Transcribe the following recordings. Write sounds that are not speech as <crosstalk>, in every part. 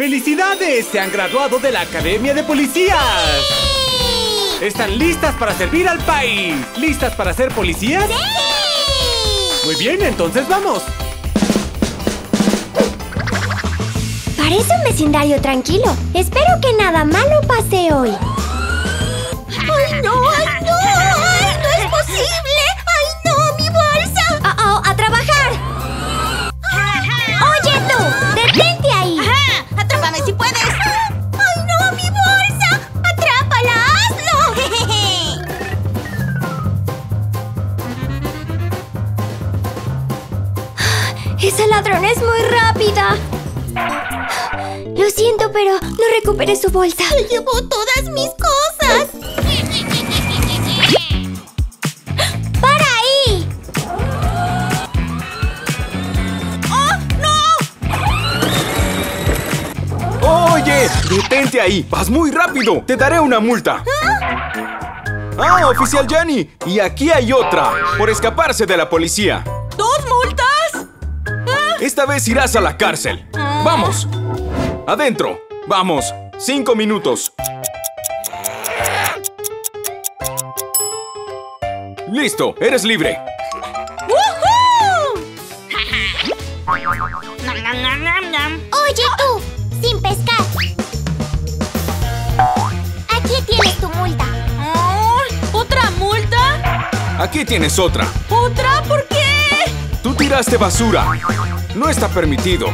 ¡Felicidades! Se han graduado de la Academia de Policías. ¿Están listas para servir al país? ¿Listas para ser policías? ¡Sí! Muy bien, entonces vamos. Parece un vecindario tranquilo. Espero que nada malo pase hoy. ¡Ay, no! ¡Ay, no! ¡Ay, no es posible! Esa ladrona es muy rápida. Lo siento, pero no recuperé su bolsa. Se llevó todas mis cosas. ¡Para ahí! ¡Oye! ¡Detente ahí! ¡Vas muy rápido! ¡Te daré una multa! ¡Ah, oficial Jenny! Y aquí hay otra, por escaparse de la policía. Esta vez irás a la cárcel. ¡Vamos! ¡Adentro! ¡Vamos! ¡Cinco minutos! ¡Listo! ¡Eres libre! Oye tú, sin pescar. Aquí tienes tu multa. ¿Otra multa? Aquí tienes otra. ¿Otra? ¿Por qué? Tú tiraste basura. No está permitido.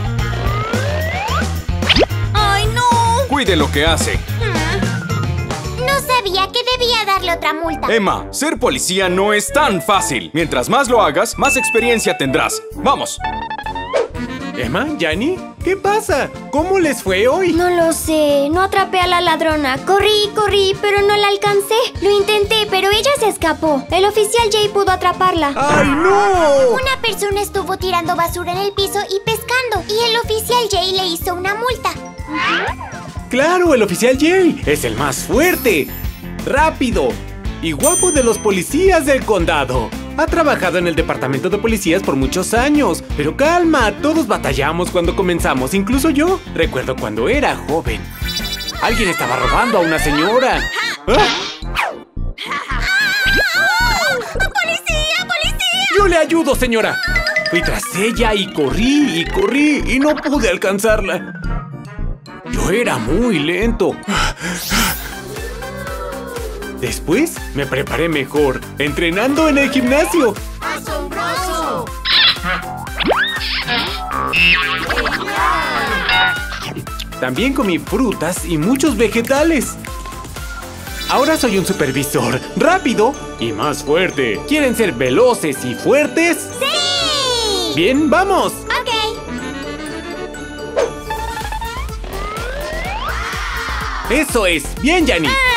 ¡Ay, no! Cuide lo que hace. No sabía que debía darle otra multa. Emma, ser policía no es tan fácil. Mientras más lo hagas, más experiencia tendrás. ¡Vamos! Emma, Yanni, ¿qué pasa? ¿Cómo les fue hoy? No lo sé, no atrapé a la ladrona. Corrí, corrí, pero no la alcancé. Lo intenté, pero ella se escapó. El oficial Jay pudo atraparla. ¡Ay, no! Una persona estuvo tirando basura en el piso y pescando, y el oficial Jay le hizo una multa. ¡Claro, el oficial Jay! ¡Es el más fuerte! ¡Rápido! Y guapo de los policías del condado. Ha trabajado en el departamento de policías por muchos años. Pero calma, todos batallamos cuando comenzamos, incluso yo. Recuerdo cuando era joven. Alguien estaba robando a una señora. ¿Ah? ¡Policía, policía! ¡Yo le ayudo, señora! Fui tras ella y corrí y corrí y no pude alcanzarla. Yo era muy lento. Después me preparé mejor, entrenando en el gimnasio. ¡Asombroso! También comí frutas y muchos vegetales. Ahora soy un supervisor, rápido y más fuerte. ¿Quieren ser veloces y fuertes? ¡Sí! Bien, vamos. Ok. Eso es. Bien, Yanni. Ah,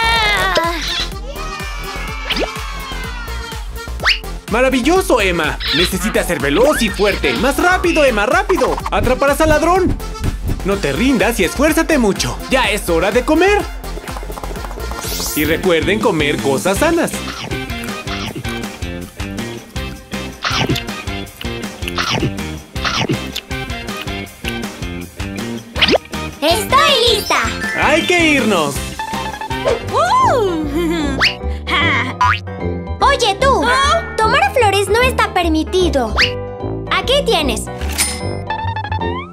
Maravilloso, Emma. Necesitas ser veloz y fuerte. Más rápido, Emma, rápido. Atraparás al ladrón. No te rindas y esfuérzate mucho. Ya es hora de comer. Y recuerden comer cosas sanas. ¡Estoy lista! ¡Hay que irnos! ¡Uh! <laughs> Oye tú, tomar flores no está permitido. Aquí tienes.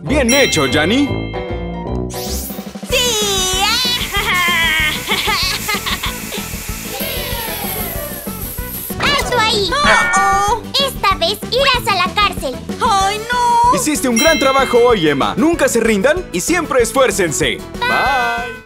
Bien hecho, Yanni. ¡Sí! ¡Alto ahí! ¡Oh, Esta vez irás a la cárcel. oh! ¡Ay, no! Hiciste un gran trabajo hoy, Emma. Nunca se rindan y siempre esfuércense. Bye.